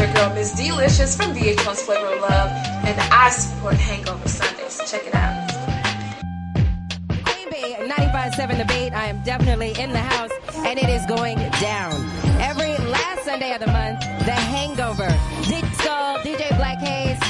your girl, Miss Delicious from VH1's Flavor of Love, and I support Hangover Sunday, so check it out. Queen Bee, 95.7 The Beat. I am definitely in the house, and it is going down. Every last Sunday of the month, The Hangover. DJ Skull, DJ Black Haze,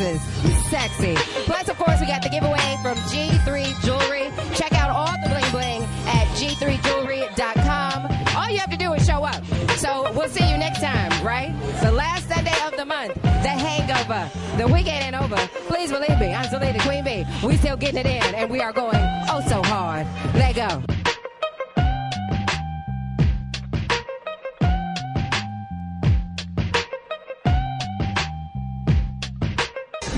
Sexy. Plus, of course, we got the giveaway from G3 Jewelry. Check out all the bling bling at g3jewelry.com. All you have to do is show up. So we'll see you next time, right? The last Sunday of the month, the hangover. The weekend ain't over. Please believe me, I'm Zelina Queen Bee. We still getting it in, and we are going oh so hard. Let go.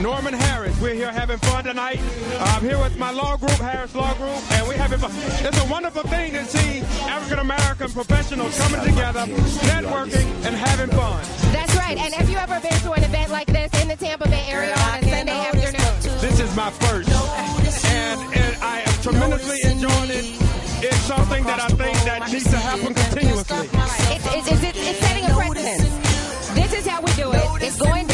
Norman Harris. We're here having fun tonight. I'm here with my law group, Harris Law Group, and we're having fun. It's a wonderful thing to see African American professionals coming together, networking, and having fun. That's right. And have you ever been to an event like this in the Tampa Bay area on a Sunday afternoon? This is my first, and, and I am tremendously enjoying it. It's something that I think that needs to happen continuously. It's, it's, it's, it's, it's setting a precedent. This is how we do it. It's going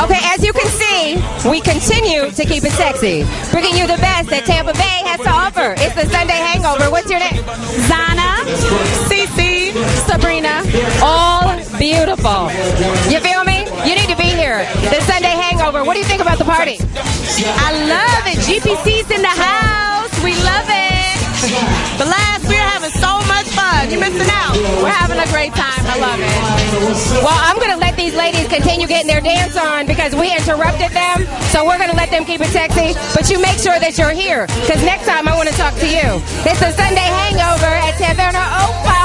Okay, as you can see, we continue to keep it sexy, bringing you the best that Tampa Bay has to offer. It's the Sunday Hangover. What's your name? Zana, Cece, Sabrina, all beautiful. You feel me? You need to be here. The Sunday Hangover. What do you think about the party? I love it. GPC's in the house. We love it. Blast. We're having so much fun. You're missing out. We're having a great time. I love it. Well, I'm going to let these ladies continue getting their dance on because we interrupted them. So we're going to let them keep it sexy. But you make sure that you're here because next time I want to talk to you. It's a Sunday Hangover at Taverna Opa.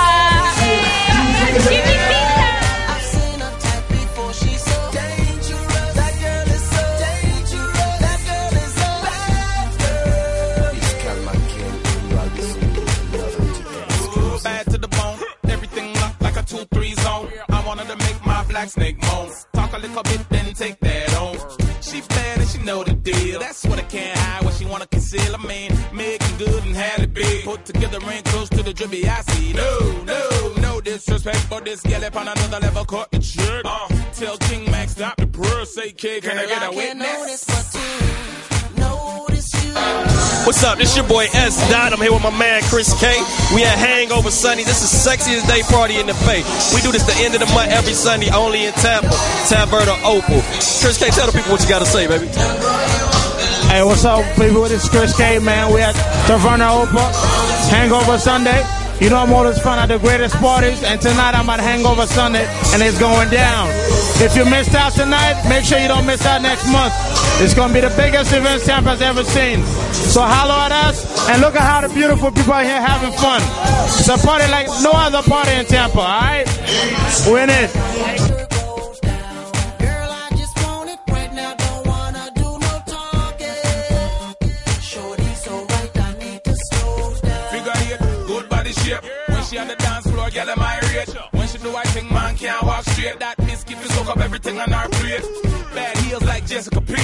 Black snake moan. Talk a little bit, then take that on. She bad and she know the deal. That's what I can't hide, what she wanna conceal. I mean, making good and had it big. Put together and close to the drippy I see. No, no, no disrespect, but this gal up on another level, cut it shit. Uh, tell King Max stop the purr, say kid, can I get a witness? What's up? This your boy S. Dot. I'm here with my man Chris K. We at Hangover Sunday. This is the sexiest day party in the Bay. We do this the end of the month every Sunday, only in Tampa. Taverna Opa. Chris K, tell the people what you got to say, baby. Hey, what's up, people? This is Chris K, man. We at Taverna Opa, Hangover Sunday. You know I'm always fun at the greatest parties, and tonight I'm at Hangover Sunday, and it's going down. If you missed out tonight, make sure you don't miss out next month. It's going to be the biggest event Tampa's ever seen. So holler at us, and look at how the beautiful people are here having fun. It's a party like no other party in Tampa, all right? Win it. Figure eight, good body shape. When she on the dance floor, girl, am I rate. When she do I think man can't walk straight. That biscuit to soak up everything on our plate. Bad heels like Jessica P.